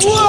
Whoa!